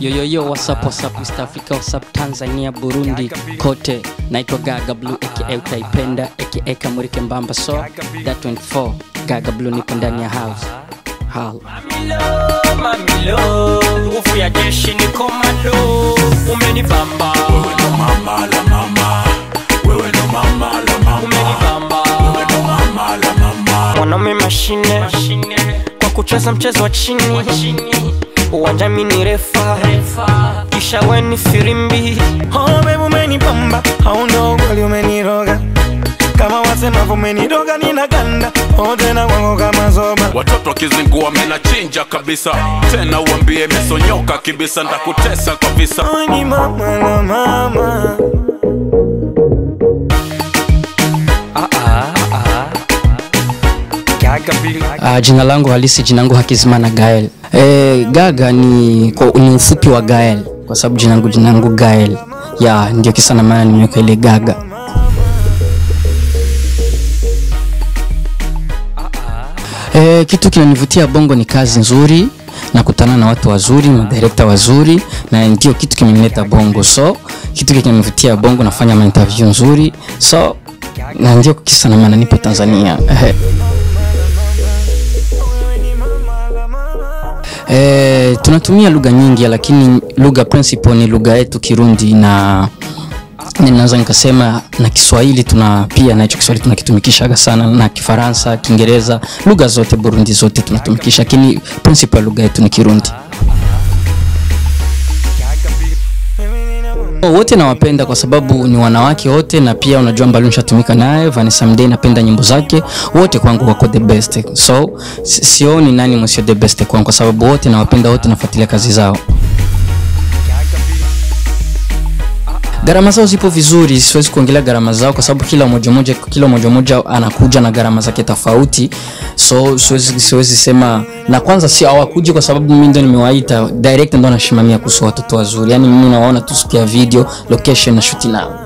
yoyoyo whatsapp whatsapp east africa whatsapp tanzania burundi kote. Naitwa gaga blue aka utaipenda aka kamurike mbamba. So that 24 gaga blue nipo ndani ya house. Hal. Mamilo, mamilo, nguvu ya jeshi ni komando, umenibamba, Wewe ndo mama la mama, wewe ndo mama la mama, umenibamba, wewe ndo mama la mama. mwanaume mashine, kwa kucheza mchezo wa chini, uwanja mini refa, kisha weni firimbi, Oh, baby umenipamba. Hauna ukweli umeniroga. Kama wasemavyo umeniroga ninaganda oh, tena kwangu kama zoba. Watoto wakizingua mena chinja kabisa, tena uambie mesonyoka kibisa, ndakutesa kwa visa. Ni mama la mama Uh, jina langu halisi jina langu Hakizimana Gael. E, Gaga ni, kwa, ni ufupi wa Gael kwa sababu jina langu jina langu Gael. Ya ndio kisa na maana nimeweka ile Gaga. E, kitu kinanivutia Bongo ni kazi nzuri nakutana na watu wazuri madirekta wazuri na ndio kitu kimenileta Bongo so kitu kinanivutia Bongo nafanya mainterview nzuri so na ndio kisa na maana nipo Tanzania E, tunatumia lugha nyingi lakini lugha principal ni lugha yetu Kirundi na ninaweza nikasema na Kiswahili tuna pia na hicho Kiswahili tunakitumikishaga sana na Kifaransa, Kiingereza, lugha zote Burundi zote tunatumikisha, lakini principal lugha yetu ni Kirundi. Wote nawapenda kwa sababu ni wanawake wote, na pia unajua mbali nishatumika naye Vanessa Mdee, napenda nyimbo zake wote, kwangu wako the best, so si- sioni nani msio the best kwangu, kwa sababu wote nawapenda wote, nafuatilia kazi zao. Gharama zao zipo vizuri, siwezi kuongelea gharama zao kwa sababu kila mmoja mmoja kila mmoja mmoja anakuja na gharama zake tofauti, so siwezi siwezi sema. Na kwanza si hawakuji kwa sababu mimi ndo nimewaita direct, ndo anashimamia kuhusu watoto wazuri, yani mimi nawaona tu siku ya video location na shoot nao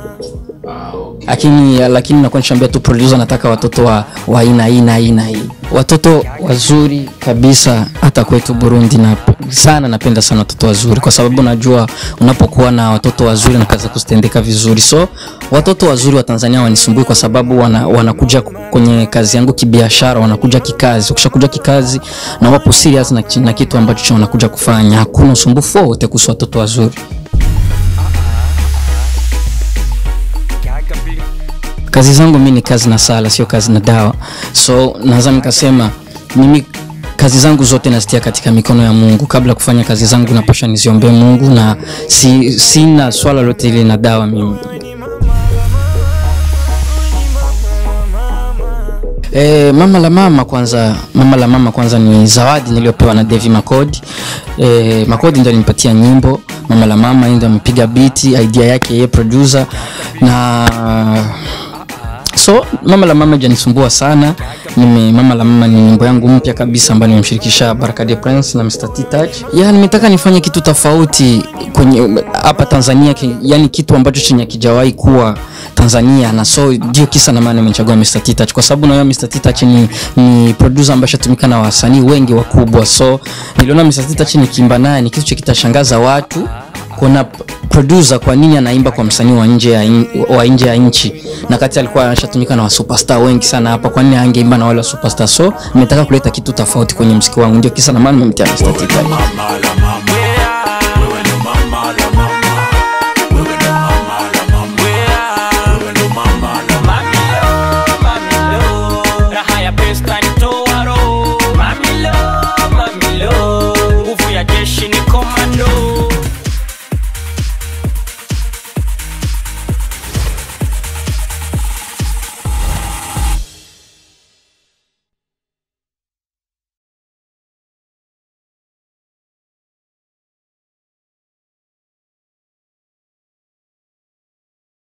lakini lakini nakuwa nishaambia tu producer nataka watoto wa aina hii na hii na hii. Watoto wazuri kabisa hata kwetu Burundi na sana napenda sana watoto wazuri. Kwa sababu najua unapokuwa na watoto wazuri na kaza kustendeka vizuri. So watoto wazuri wa Tanzania wanisumbui kwa sababu wana, wanakuja kwenye kazi yangu kibiashara wanakuja kikazi. Ukishakuja kikazi na wapo serious na, na kitu ambacho wanakuja kufanya hakuna usumbufu wowote kuhusu watoto wazuri kazi zangu mi ni kazi na sala sio kazi na dawa. So naweza nikasema mimi kazi zangu zote nasitia katika mikono ya mungu. Kabla ya kufanya kazi zangu napasha niziombee mungu na si, sina swala lote ile na dawa mimi. E, mama la mama kwanza mama la mama kwanza ni zawadi niliyopewa na Devi Makodi. E, Makodi ndo alinipatia nyimbo mama la mama, ndio amepiga biti, idea yake yeye producer. Na so mama la mama janisumbua sana nime mama la mama ni nyimbo yangu mpya kabisa ambayo nimemshirikisha Baraka de Prince na Mr. T Touch ya nimetaka nifanye kitu tofauti kwenye hapa Tanzania yani kitu ambacho chenye kijawahi kuwa Tanzania na so ndio kisa na maana nimechagua Mr. T Touch kwa sababu nayo Mr. T Touch ni, ni producer ambaye shatumika na wasanii wengi wakubwa so niliona Mr. T Touch nikiimba naye ni kitu cha kitashangaza watu kuna producer kwa nini anaimba kwa msanii wa nje ya in, wa nje ya nchi, na kati alikuwa anashatumika na superstar wengi sana hapa, kwa nini angeimba na wale superstar? So nimetaka kuleta kitu tofauti kwenye mziki wangu, ndio kisa na maana nimemtia Mr.